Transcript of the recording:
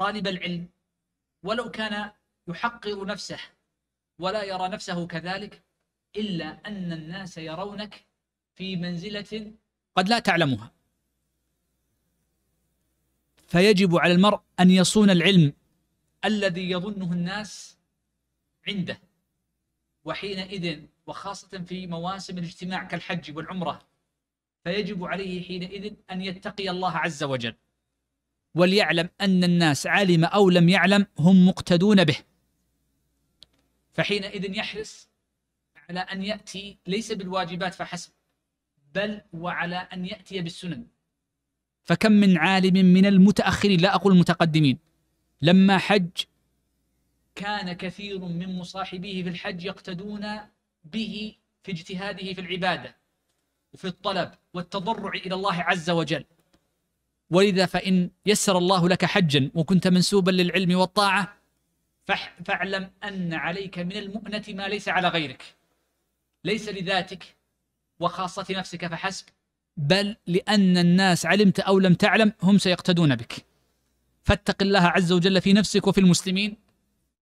طالب العلم ولو كان يحقر نفسه ولا يرى نفسه كذلك إلا أن الناس يرونك في منزلة قد لا تعلمها. فيجب على المرء أن يصون العلم الذي يظنه الناس عنده. وحينئذ وخاصة في مواسم الاجتماع كالحج والعمرة فيجب عليه حينئذ أن يتقي الله عز وجل. وليعلم أن الناس علم أو لم يعلم هم مقتدون به. فحينئذ يحرص على أن يأتي ليس بالواجبات فحسب بل وعلى أن يأتي بالسنن. فكم من عالم من المتأخرين لا أقول المتقدمين لما حج كان كثير من مصاحبيه في الحج يقتدون به في اجتهاده في العبادة وفي الطلب والتضرع إلى الله عز وجل. ولذا فإن يسر الله لك حجا وكنت منسوبا للعلم والطاعة فاعلم أن عليك من المؤنة ما ليس على غيرك. ليس لذاتك وخاصة نفسك فحسب بل لأن الناس علمت أو لم تعلم هم سيقتدون بك. فاتق الله عز وجل في نفسك وفي المسلمين.